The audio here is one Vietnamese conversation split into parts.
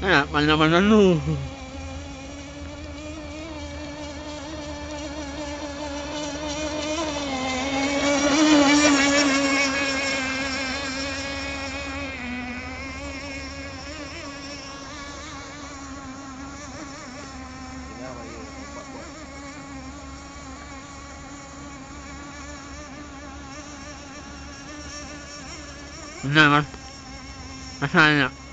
Eh, ma andavano a nu. Never. I.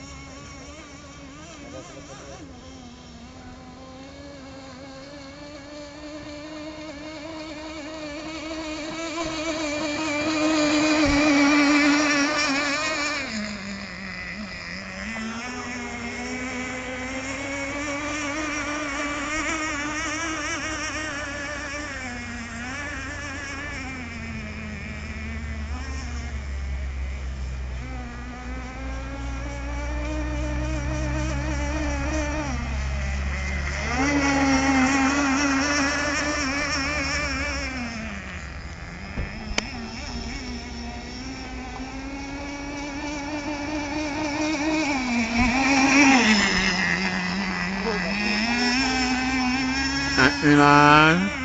Ah.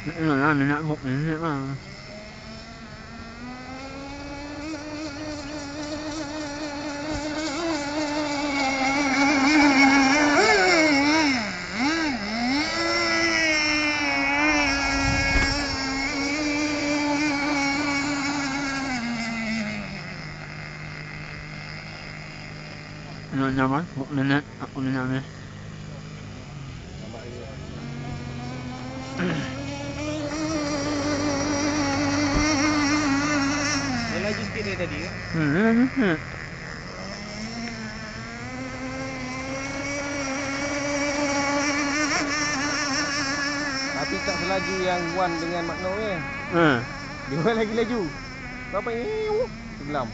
Ini lah, minyak buk ini Mas. Ini nyaman, buk minyak, aku minyak ni. Nampak dia. Dia tadi ke? Hmm. Tapi tak selaju yang Wan dengan Makno ni. Hmm. Dia lagi laju. Berapa ini? Tenggelam.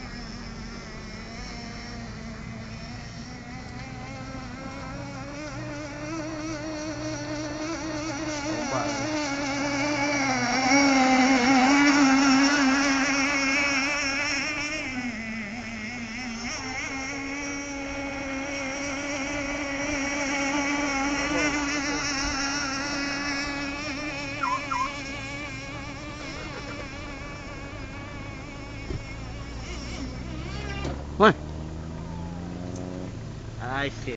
Woi, I see.